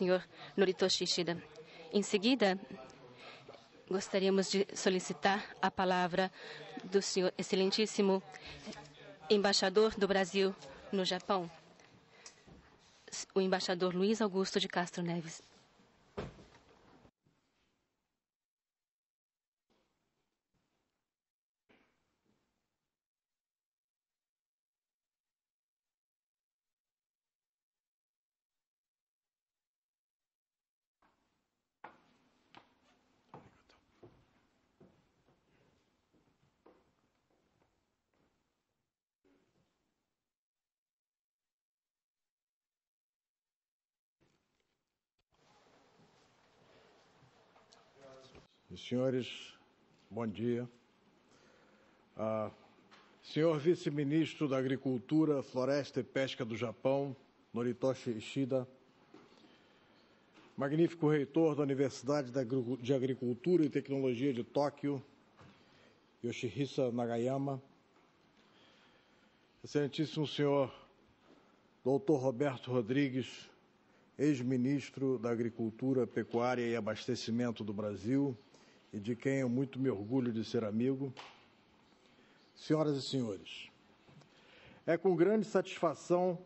senhor Noritoshi Ishida. Em seguida, gostaríamos de solicitar a palavra do senhor excelentíssimo embaixador do Brasil no Japão, o embaixador Luiz Augusto de Castro Neves. Senhores, bom dia. Ah, senhor Vice-Ministro da Agricultura, Floresta e Pesca do Japão, Noritoshi Ishida. Magnífico reitor da Universidade de Agricultura e Tecnologia de Tóquio, Yoshihisa Nagayama. Excelentíssimo senhor Dr. Roberto Rodrigues, ex-ministro da Agricultura, Pecuária e Abastecimento do Brasil, e de quem eu muito me orgulho de ser amigo. Senhoras e senhores, é com grande satisfação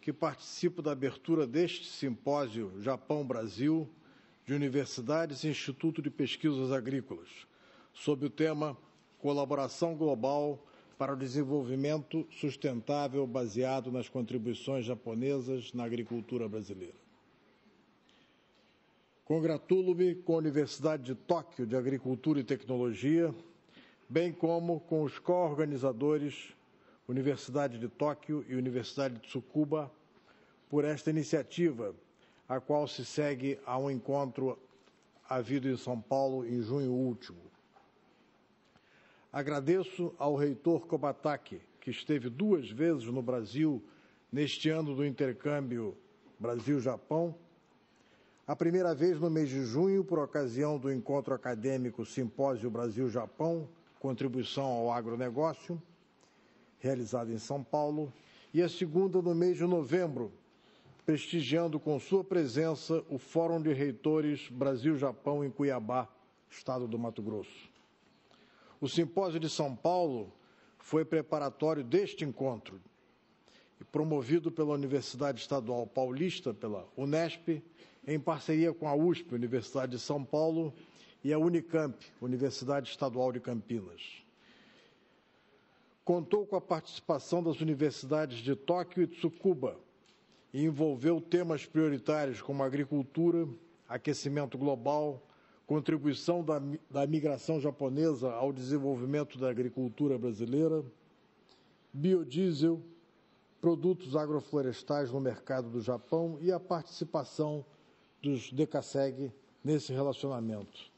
que participo da abertura deste simpósio Japão-Brasil de Universidades e Instituto de Pesquisas Agrícolas, sob o tema Colaboração Global para o Desenvolvimento Sustentável baseado nas contribuições japonesas na agricultura brasileira. Congratulo-me com a Universidade de Tóquio de Agricultura e Tecnologia, bem como com os co-organizadores Universidade de Tóquio e Universidade de Tsukuba por esta iniciativa, a qual se segue a um encontro havido em São Paulo em junho último. Agradeço ao reitor Kobataki, que esteve duas vezes no Brasil neste ano do intercâmbio Brasil-Japão, a primeira vez no mês de junho, por ocasião do encontro acadêmico Simpósio Brasil-Japão, Contribuição ao Agronegócio, realizado em São Paulo, e a segunda no mês de novembro, prestigiando com sua presença o Fórum de Reitores Brasil-Japão em Cuiabá, estado do Mato Grosso. O simpósio de São Paulo foi preparatório deste encontro, promovido pela Universidade Estadual Paulista, pela Unesp, em parceria com a USP, Universidade de São Paulo, e a Unicamp, Universidade Estadual de Campinas. Contou com a participação das universidades de Tóquio e Tsukuba e envolveu temas prioritários como agricultura, aquecimento global, contribuição da, da migração japonesa ao desenvolvimento da agricultura brasileira, biodiesel, produtos agroflorestais no mercado do Japão e a participação dos DECASEG nesse relacionamento.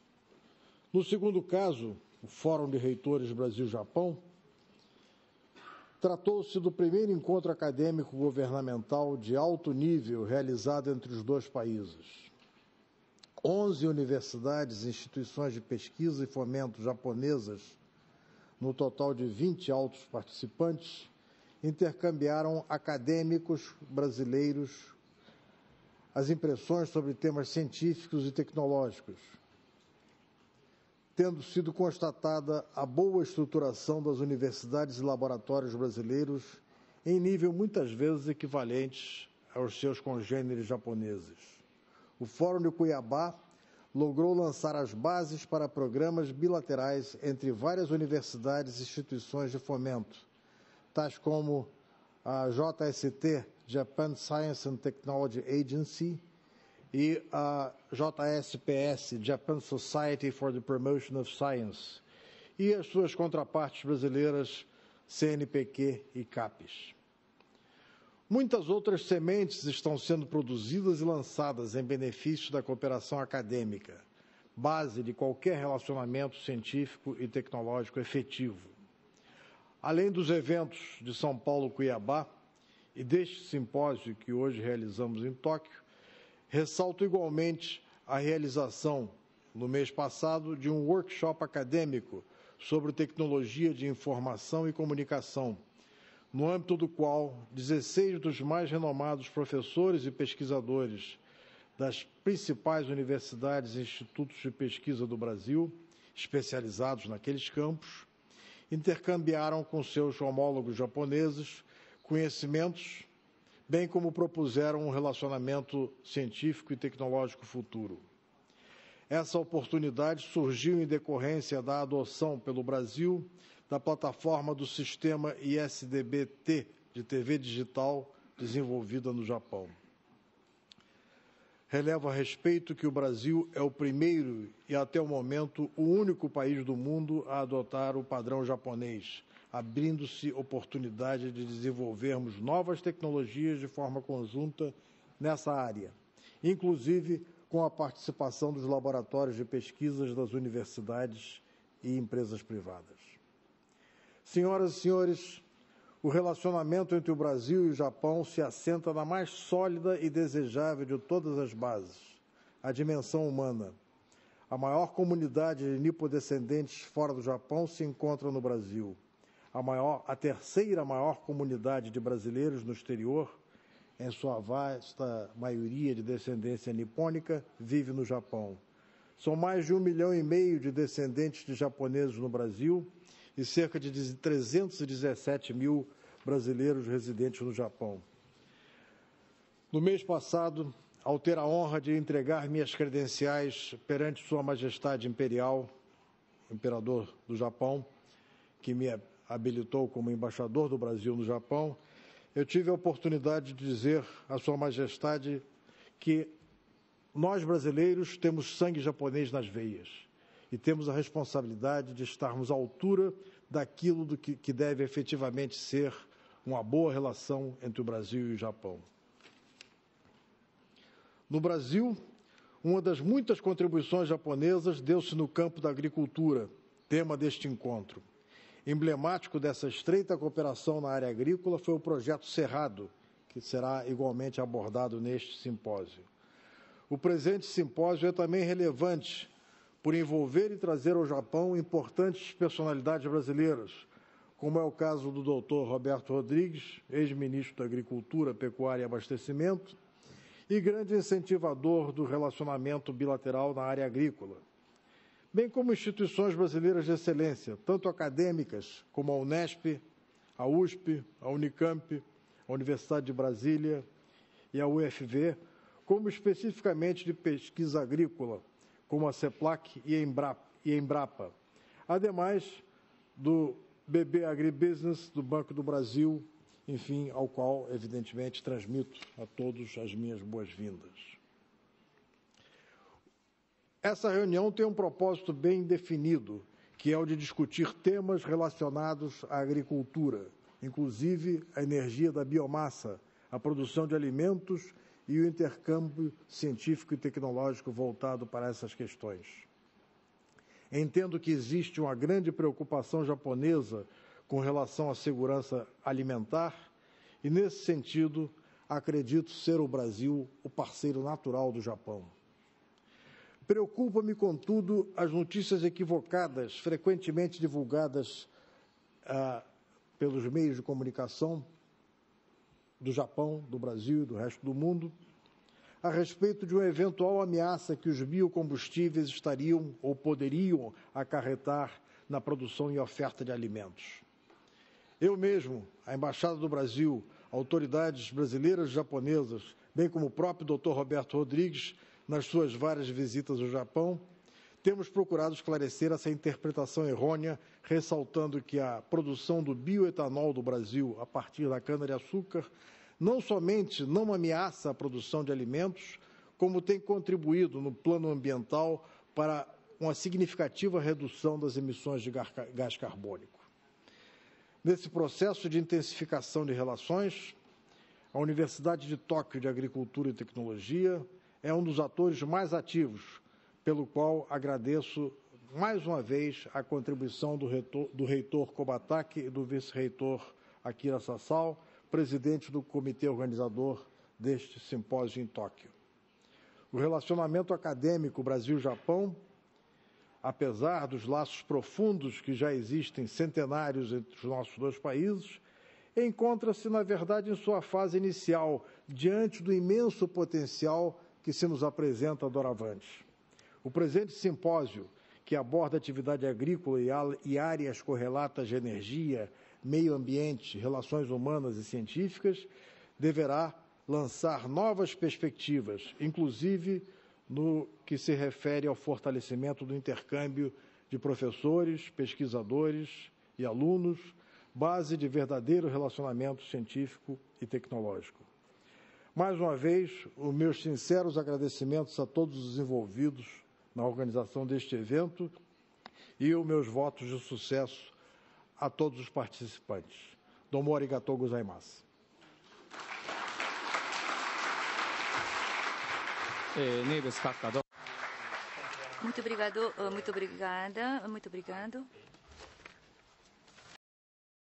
No segundo caso, o Fórum de Reitores Brasil-Japão, tratou-se do primeiro encontro acadêmico governamental de alto nível realizado entre os dois países. Onze universidades e instituições de pesquisa e fomento japonesas, no total de 20 altos participantes, intercambiaram acadêmicos brasileiros as impressões sobre temas científicos e tecnológicos, tendo sido constatada a boa estruturação das universidades e laboratórios brasileiros em nível muitas vezes equivalente aos seus congêneres japoneses. O Fórum de Cuiabá logrou lançar as bases para programas bilaterais entre várias universidades e instituições de fomento, tais como a JST, Japan Science and Technology Agency, e a JSPS, Japan Society for the Promotion of Science, e as suas contrapartes brasileiras, CNPq e CAPES. Muitas outras sementes estão sendo produzidas e lançadas em benefício da cooperação acadêmica, base de qualquer relacionamento científico e tecnológico efetivo. Além dos eventos de São Paulo-Cuiabá, e deste simpósio que hoje realizamos em Tóquio, ressalto igualmente a realização, no mês passado, de um workshop acadêmico sobre tecnologia de informação e comunicação, no âmbito do qual 16 dos mais renomados professores e pesquisadores das principais universidades e institutos de pesquisa do Brasil, especializados naqueles campos, intercambiaram com seus homólogos japoneses conhecimentos, bem como propuseram um relacionamento científico e tecnológico futuro. Essa oportunidade surgiu em decorrência da adoção pelo Brasil da plataforma do sistema ISDB-T de TV digital desenvolvida no Japão. Relevo a respeito que o Brasil é o primeiro e, até o momento, o único país do mundo a adotar o padrão japonês, abrindo-se oportunidade de desenvolvermos novas tecnologias de forma conjunta nessa área, inclusive com a participação dos laboratórios de pesquisas das universidades e empresas privadas. Senhoras e senhores, o relacionamento entre o Brasil e o Japão se assenta na mais sólida e desejável de todas as bases, a dimensão humana. A maior comunidade de nipodescendentes fora do Japão se encontra no Brasil. A, maior, a terceira maior comunidade de brasileiros no exterior, em sua vasta maioria de descendência nipônica, vive no Japão. São mais de um milhão e meio de descendentes de japoneses no Brasil e cerca de 317 mil brasileiros residentes no Japão. No mês passado, ao ter a honra de entregar minhas credenciais perante Sua Majestade Imperial, Imperador do Japão, que me habilitou como embaixador do Brasil no Japão, eu tive a oportunidade de dizer à Sua Majestade que nós brasileiros temos sangue japonês nas veias e temos a responsabilidade de estarmos à altura daquilo do que, que deve efetivamente ser uma boa relação entre o Brasil e o Japão. No Brasil, uma das muitas contribuições japonesas deu-se no campo da agricultura, tema deste encontro. Emblemático dessa estreita cooperação na área agrícola foi o projeto Cerrado, que será igualmente abordado neste simpósio. O presente simpósio é também relevante por envolver e trazer ao Japão importantes personalidades brasileiras, como é o caso do doutor Roberto Rodrigues, ex-ministro da Agricultura, Pecuária e Abastecimento, e grande incentivador do relacionamento bilateral na área agrícola, bem como instituições brasileiras de excelência, tanto acadêmicas como a Unesp, a USP, a Unicamp, a Universidade de Brasília e a UFV, como especificamente de pesquisa agrícola, como a CEPLAC e a Embrapa, ademais do BB Agribusiness, do Banco do Brasil, enfim, ao qual, evidentemente, transmito a todos as minhas boas-vindas. Essa reunião tem um propósito bem definido, que é o de discutir temas relacionados à agricultura, inclusive a energia da biomassa, a produção de alimentos e o intercâmbio científico e tecnológico voltado para essas questões. Entendo que existe uma grande preocupação japonesa com relação à segurança alimentar e, nesse sentido, acredito ser o Brasil o parceiro natural do Japão. Preocupa-me, contudo, as notícias equivocadas, frequentemente divulgadas ah, pelos meios de comunicação do Japão, do Brasil e do resto do mundo, a respeito de uma eventual ameaça que os biocombustíveis estariam ou poderiam acarretar na produção e oferta de alimentos. Eu mesmo, a Embaixada do Brasil, autoridades brasileiras e japonesas, bem como o próprio Dr. Roberto Rodrigues, nas suas várias visitas ao Japão, temos procurado esclarecer essa interpretação errônea, ressaltando que a produção do bioetanol do Brasil a partir da cana-de-açúcar não somente não ameaça a produção de alimentos, como tem contribuído no plano ambiental para uma significativa redução das emissões de gás carbônico. Nesse processo de intensificação de relações, a Universidade de Tóquio de Agricultura e Tecnologia é um dos atores mais ativos, pelo qual agradeço mais uma vez a contribuição do reitor, do reitor Kobataki e do vice-reitor Akira Sassal, presidente do comitê organizador deste simpósio em Tóquio. O relacionamento acadêmico Brasil-Japão, apesar dos laços profundos que já existem centenários entre os nossos dois países, encontra-se, na verdade, em sua fase inicial, diante do imenso potencial que se nos apresenta doravante. O presente simpósio, que aborda atividade agrícola e áreas correlatas de energia, meio ambiente, relações humanas e científicas, deverá lançar novas perspectivas, inclusive no que se refere ao fortalecimento do intercâmbio de professores, pesquisadores e alunos, base de verdadeiro relacionamento científico e tecnológico. Mais uma vez, os meus sinceros agradecimentos a todos os envolvidos na organização deste evento e os meus votos de sucesso a todos os participantes. Domo arigatou gozaimasu. Muito obrigado, muito obrigada, muito obrigado.